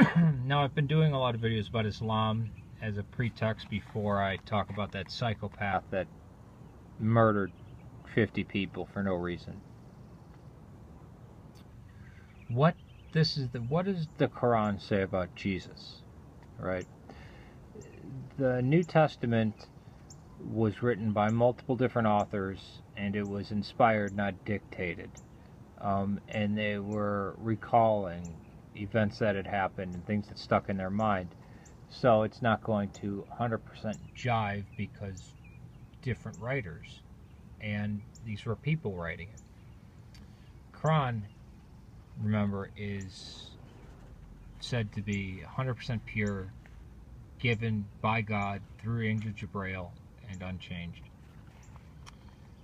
now, I've been doing a lot of videos about Islam as a pretext before I talk about that psychopath that murdered 50 people for no reason. What this is the what does the Quran say about Jesus? Right? The New Testament was written by multiple different authors and it was inspired, not dictated. Um, and they were recalling events that had happened and things that stuck in their mind. So it's not going to 100% jive because different writers, and these were people writing it. Quran, remember, is said to be 100% pure, given by God through Angel Jibrail and unchanged.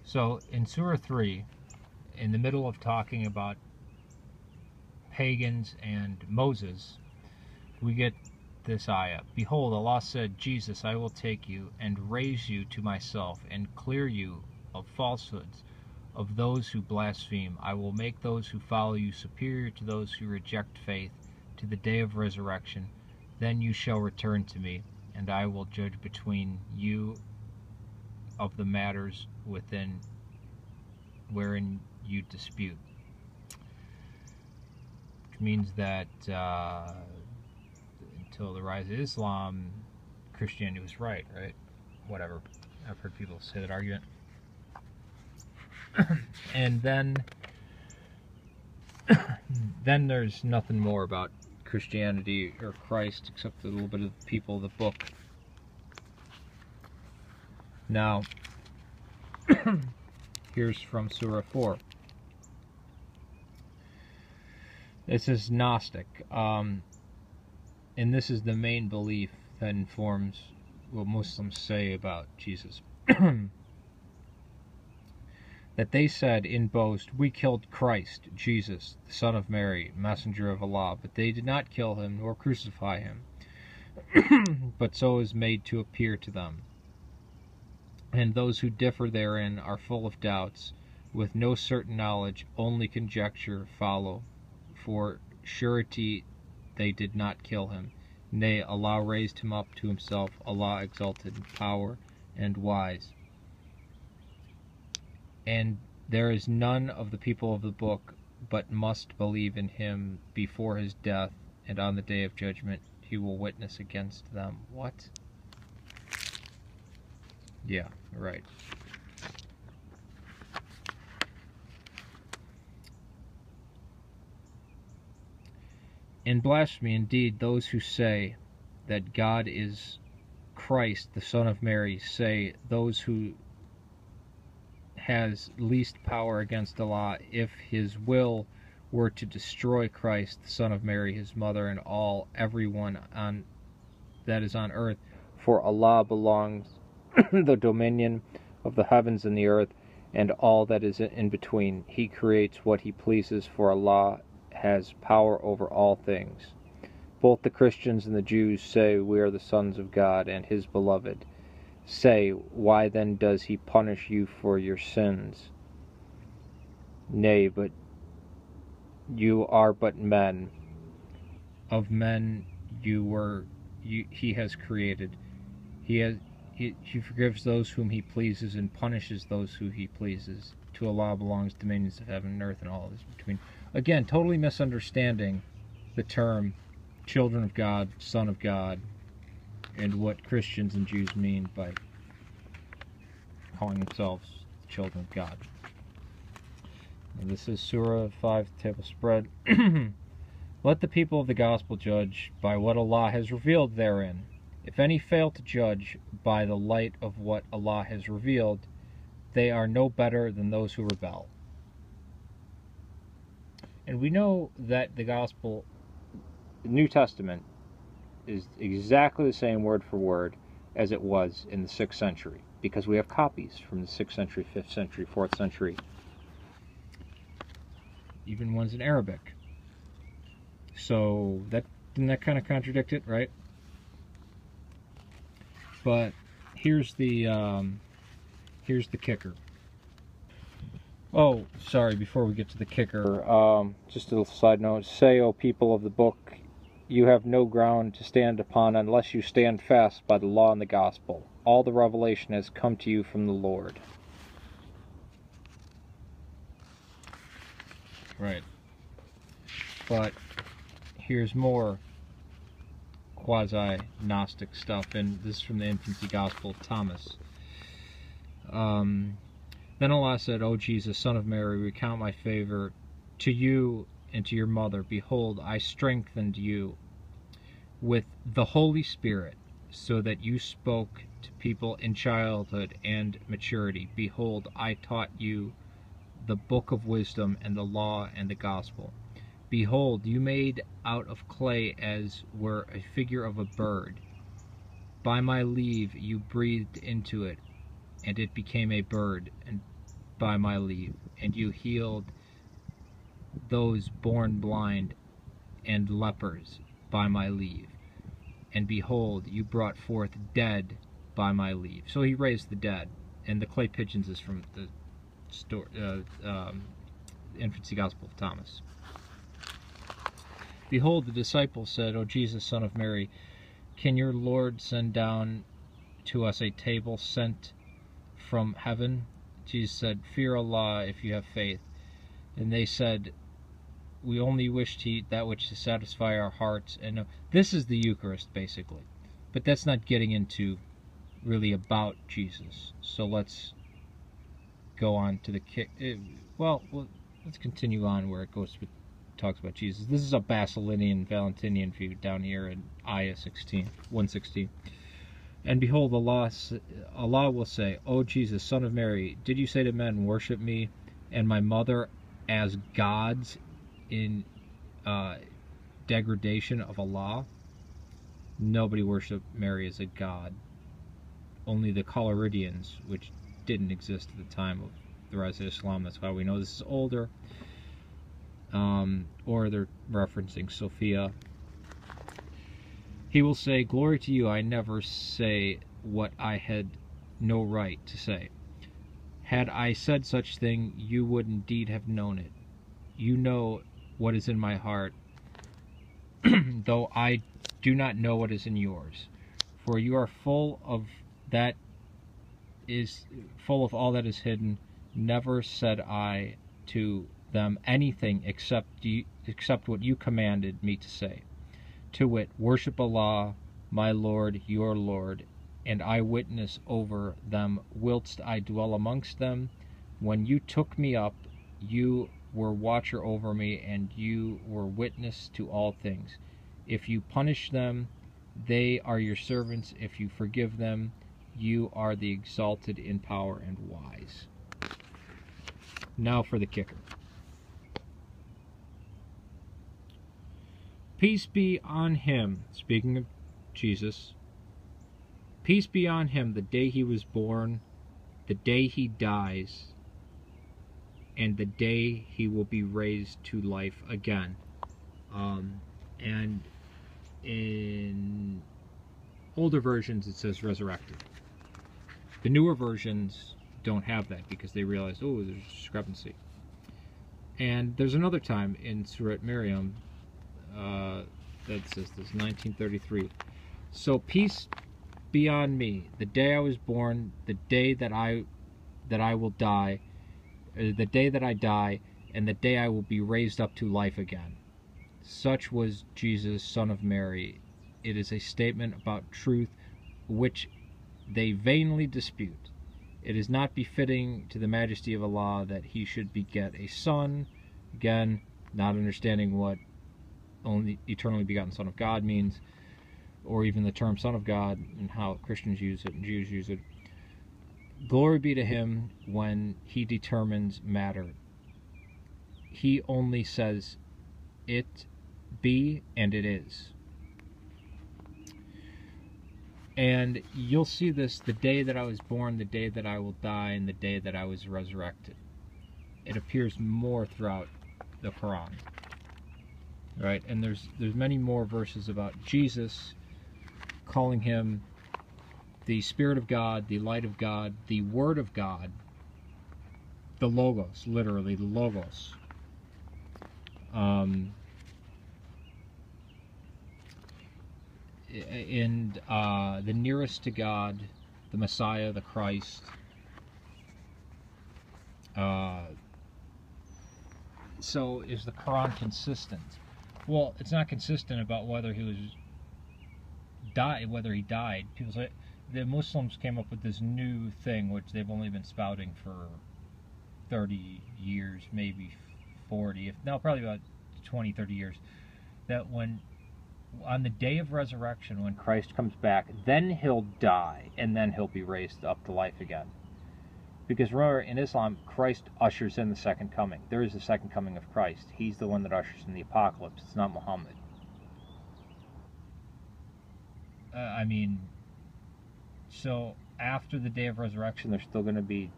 So in Surah 3, in the middle of talking about pagans and Moses, we get this ayah Behold, Allah said, Jesus, I will take you and raise you to myself and clear you of falsehoods of those who blaspheme. I will make those who follow you superior to those who reject faith to the day of resurrection. Then you shall return to me, and I will judge between you of the matters within wherein you dispute. Which means that uh, until the rise of Islam, Christianity was right, right? Whatever. I've heard people say that argument. and then then there's nothing more about Christianity or Christ except a little bit of the people the book. Now, here's from Surah 4. This is Gnostic. Um, and this is the main belief that informs what Muslims say about Jesus. that they said in boast, We killed Christ, Jesus, the Son of Mary, messenger of Allah, but they did not kill him nor crucify him, but so is made to appear to them. And those who differ therein are full of doubts, with no certain knowledge, only conjecture follow. For surety they did not kill him. Nay, Allah raised him up to himself, Allah exalted in power and wise. And there is none of the people of the book but must believe in him before his death, and on the day of judgment he will witness against them. What? Yeah, right. In blasphemy, indeed, those who say that God is Christ, the Son of Mary, say those who has least power against Allah if his will were to destroy Christ, the Son of Mary, his mother, and all everyone on that is on earth. For Allah belongs the dominion of the heavens and the earth, and all that is in between. He creates what he pleases, for Allah has power over all things. Both the Christians and the Jews say we are the sons of God and his beloved. Say, why then does he punish you for your sins? Nay, but you are but men. Of men you were you, he has created. He has he, he forgives those whom he pleases and punishes those who he pleases. To Allah belongs dominions of heaven and earth and all this between. Again, totally misunderstanding the term children of God, son of God, and what Christians and Jews mean by calling themselves children of God. And this is Surah 5, table spread. Let the people of the gospel judge by what Allah has revealed therein. If any fail to judge by the light of what Allah has revealed, they are no better than those who rebel. And we know that the gospel, the New Testament, is exactly the same word for word as it was in the 6th century because we have copies from the 6th century, 5th century, 4th century, even ones in Arabic. So that didn't that kind of contradict it, right? But here's the um, here's the kicker. Oh, sorry, before we get to the kicker, um, just a little side note. Say, O people of the book, you have no ground to stand upon unless you stand fast by the law and the gospel. All the revelation has come to you from the Lord. Right. But here's more quasi Gnostic stuff, and this is from the Infancy Gospel of Thomas. Um, then Allah said, O Jesus, Son of Mary, recount my favor to you and to your mother. Behold, I strengthened you with the Holy Spirit, so that you spoke to people in childhood and maturity. Behold, I taught you the book of wisdom and the law and the gospel. Behold, you made out of clay as were a figure of a bird. By my leave you breathed into it, and it became a bird, and by my leave, and you healed those born blind and lepers by my leave. And behold, you brought forth dead by my leave. So he raised the dead, and the clay pigeons is from the story, uh, um, infancy gospel of Thomas. Behold, the disciples said, O Jesus, Son of Mary, can your Lord send down to us a table sent from heaven? Jesus said, Fear Allah if you have faith. And they said, We only wish to eat that which to satisfy our hearts. And uh, this is the Eucharist, basically. But that's not getting into really about Jesus. So let's go on to the kick. Uh, well, let's continue on where it goes with talks about Jesus. This is a Basilidian Valentinian view down here in Ayah 16, 116. And behold, Allah, Allah will say, O Jesus, son of Mary, did you say to men, worship me and my mother as gods in uh, degradation of Allah? Nobody worshiped Mary as a god. Only the Collyridians, which didn't exist at the time of the rise of Islam. That's why we know this is older um, or they're referencing Sophia. He will say, Glory to you, I never say what I had no right to say. Had I said such thing, you would indeed have known it. You know what is in my heart, though I do not know what is in yours. For you are full of that is full of all that is hidden. Never said I to them anything except you, except what you commanded me to say. To wit, worship Allah, my Lord, your Lord, and I witness over them whilst I dwell amongst them. When you took me up, you were watcher over me, and you were witness to all things. If you punish them, they are your servants. If you forgive them, you are the exalted in power and wise. Now for the kicker. Peace be on him, speaking of Jesus. Peace be on him the day he was born, the day he dies, and the day he will be raised to life again. Um, and in older versions it says resurrected. The newer versions don't have that because they realized, oh, there's a discrepancy. And there's another time in Surat Maryam uh, that says this 1933. So peace be on me. The day I was born, the day that I that I will die, uh, the day that I die, and the day I will be raised up to life again. Such was Jesus, Son of Mary. It is a statement about truth which they vainly dispute. It is not befitting to the majesty of Allah that he should beget a son. Again, not understanding what only eternally begotten Son of God means, or even the term Son of God and how Christians use it and Jews use it. Glory be to him when he determines matter. He only says, It be, and it is. And you'll see this the day that I was born, the day that I will die, and the day that I was resurrected. It appears more throughout the Quran right? And there's there's many more verses about Jesus calling him the Spirit of God, the Light of God, the Word of God, the Logos, literally the Logos. Um, and uh, the nearest to God, the Messiah, the Christ. Uh, so is the Quran consistent? Well, it's not consistent about whether he was died, whether he died. People say the Muslims came up with this new thing, which they've only been spouting for 30 years, maybe 40, if no, probably about 20, 30 years. That when on the day of resurrection, when Christ comes back, then he'll die, and then he'll be raised up to life again. Because remember, in Islam, Christ ushers in the second coming. There is a second coming of Christ. He's the one that ushers in the apocalypse. It's not Muhammad. Uh, I mean, so after the day of resurrection, there's still going to be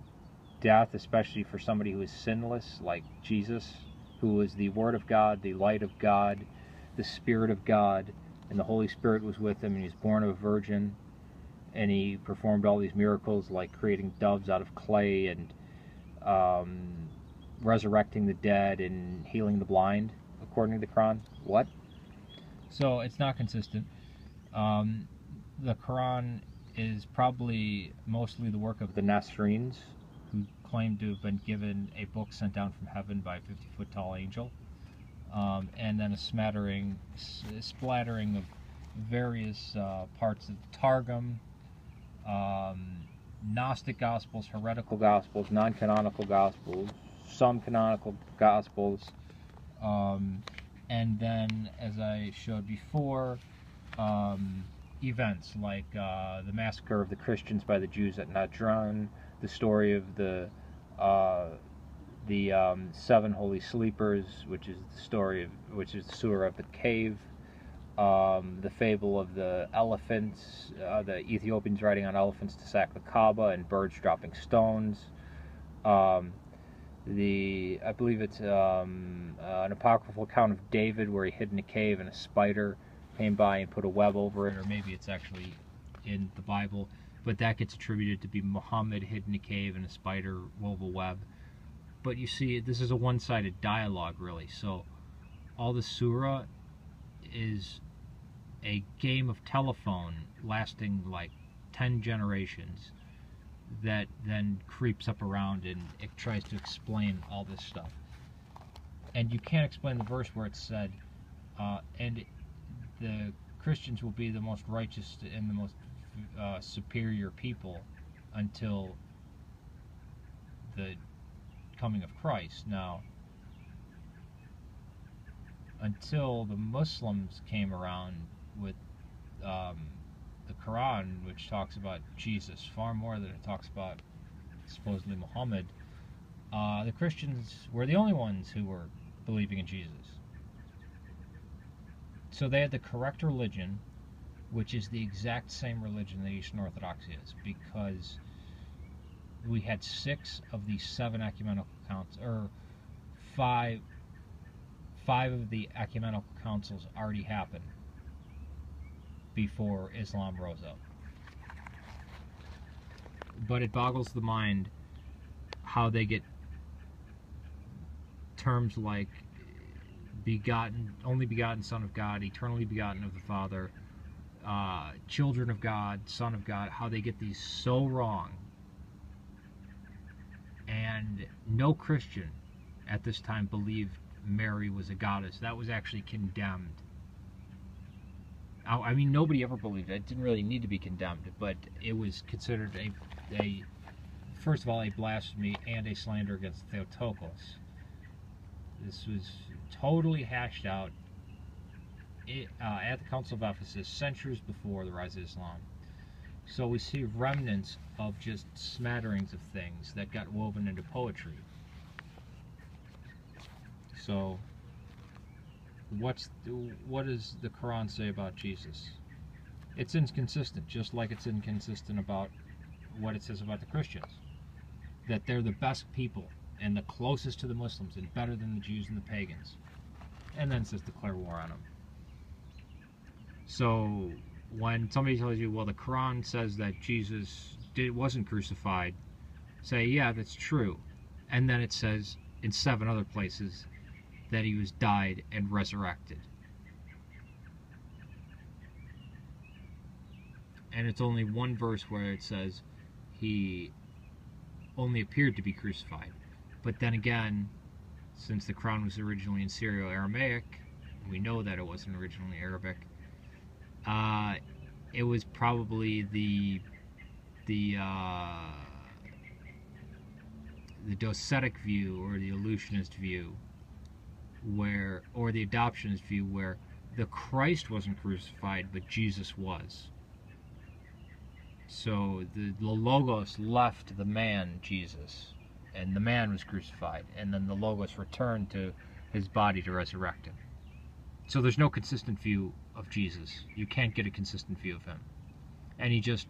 death, especially for somebody who is sinless, like Jesus, who was the Word of God, the light of God, the Spirit of God, and the Holy Spirit was with him, and he was born of a virgin and he performed all these miracles like creating doves out of clay and um, resurrecting the dead and healing the blind, according to the Quran. What? So it's not consistent. Um, the Quran is probably mostly the work of the Nasrenes, who claim to have been given a book sent down from heaven by a 50 foot tall angel, um, and then a smattering, a splattering of various uh, parts of the Targum, um, Gnostic Gospels, heretical Gospels, non canonical Gospels, some canonical Gospels, um, and then, as I showed before, um, events like uh, the massacre of the Christians by the Jews at Najran, the story of the uh, the um, seven holy sleepers, which is the story of which is the surah of the cave, um, the fable of the elephants, uh, the Ethiopians riding on elephants to sack the Kaaba, and birds dropping stones. Um, the I believe it's um, uh, an apocryphal account of David where he hid in a cave and a spider came by and put a web over it, or maybe it's actually in the Bible, but that gets attributed to be Muhammad hid in a cave and a spider wove a web. But you see, this is a one-sided dialogue, really. So all the surah is a game of telephone lasting like 10 generations that then creeps up around and it tries to explain all this stuff. And you can't explain the verse where it said, uh, and the Christians will be the most righteous and the most uh, superior people until the coming of Christ. Now, until the Muslims came around um, the Quran, which talks about Jesus far more than it talks about supposedly Muhammad, uh, the Christians were the only ones who were believing in Jesus. So they had the correct religion, which is the exact same religion that Eastern Orthodoxy is, because we had six of the seven ecumenical counts, or five, five of the ecumenical councils already happened before Islam rose up. But it boggles the mind how they get terms like begotten, only begotten Son of God, eternally begotten of the Father, uh, children of God, Son of God, how they get these so wrong. And no Christian at this time believed Mary was a goddess. That was actually condemned I mean, nobody ever believed it. It didn't really need to be condemned, but it was considered a, a first of all, a blasphemy and a slander against Theotokos. This was totally hashed out it, uh, at the Council of Ephesus centuries before the rise of Islam. So we see remnants of just smatterings of things that got woven into poetry. So what's what does the Quran say about Jesus? It's inconsistent, just like it's inconsistent about what it says about the Christians. That they're the best people and the closest to the Muslims and better than the Jews and the pagans. And then says declare war on them. So when somebody tells you, well, the Quran says that Jesus did, wasn't crucified, say, yeah, that's true. And then it says in seven other places that he was died and resurrected. and it's only one verse where it says he only appeared to be crucified. But then again, since the Quran was originally in Syro Aramaic, we know that it wasn't originally Arabic. Uh, it was probably the the uh, the docetic view or the illusionist view, where or the adoptionist view, where the Christ wasn't crucified, but Jesus was. So the, the Logos left the man Jesus, and the man was crucified, and then the Logos returned to his body to resurrect him. So there's no consistent view of Jesus. You can't get a consistent view of him, and he just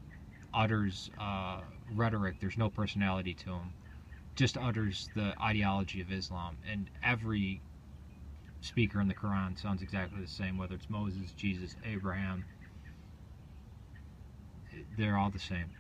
utters uh, rhetoric. There's no personality to him. Just utters the ideology of Islam, and every speaker in the Quran sounds exactly the same, whether it's Moses, Jesus, Abraham. They're all the same.